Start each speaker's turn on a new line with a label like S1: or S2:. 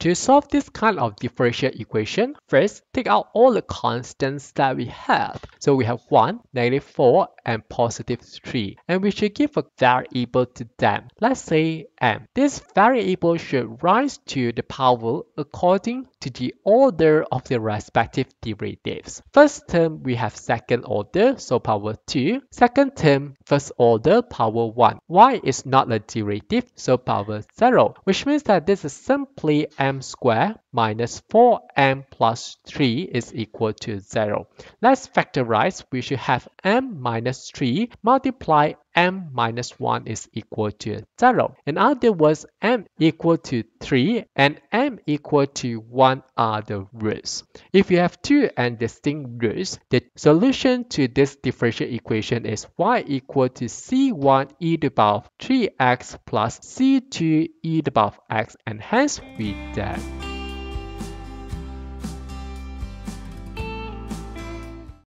S1: To solve this kind of differential equation, first take out all the constants that we have. So we have 1, negative 4, and positive 3. And we should give a variable to them. Let's say m. This variable should rise to the power according to the order of the respective derivatives. First term, we have second order, so power 2. Second term, first order, power 1. y is not a derivative, so power 0, which means that this is simply m squared minus 4m plus 3 is equal to 0. Let's factorize. We should have m minus 3 multiply m minus 1 is equal to 0. In other words, m equal to 3 and m equal to 1 are the roots. If you have two and distinct roots, the solution to this differential equation is y equal to c1 e to the power of 3x plus c2 e to the power x and hence we get